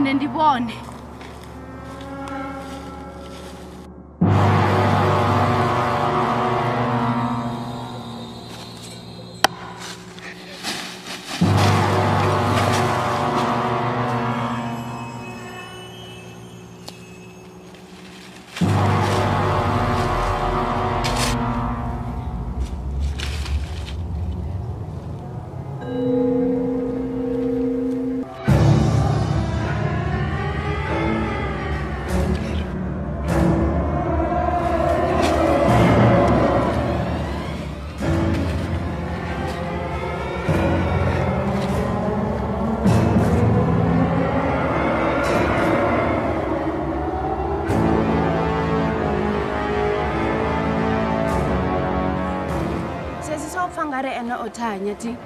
di nendibone swo pfa nga ri ene o thanya ti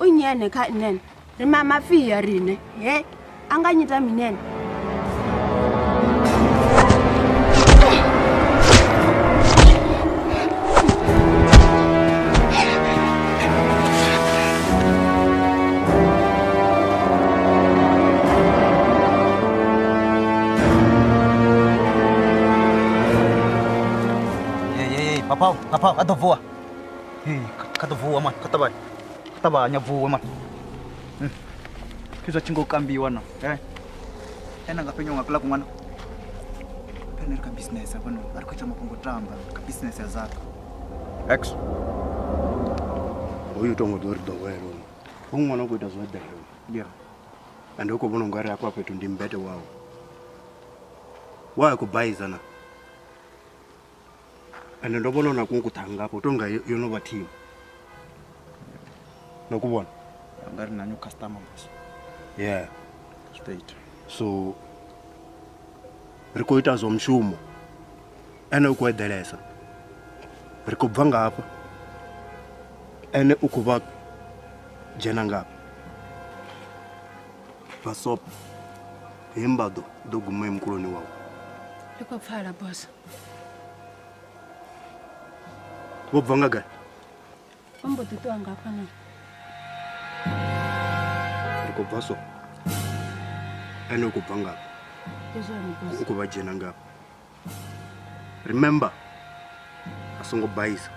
u nyene kha nene ri mama fiya rine he a nga nyita minene papau, papau, kata voa. Voa khatavuwa mani khatavani khatavanya vuwe mani hmm. kizwa chingo kambiwa na ena ngapenyo ngapela kumwana pene ri ka business apano ari khotsha makungo tamba ka business ya zaka. Ex hoyu tongo tori dowelo u n'wana ku ita zwadayelo ya ande u ku vona u nga ri akwa fethu ndi mbete wawo wa ku bayizana ende ndo vona naku ku thangapo tonga yo no va team no ku vona Ngari na new customer mas yeah. Straight. so ri khou ita zwa mushumo. Ene u khou eḓelesa. Ri khou bva ngafha ene u khou vha dzhena ngafha vasop himbaḓo ḓo guma emukuloni wawe. Ri khou pfala bosa wabvanga gani wambototo wanga hapana ndikubva so ene ukubva ngapa ukuva dzhena ngapa. Remember asongo bayisa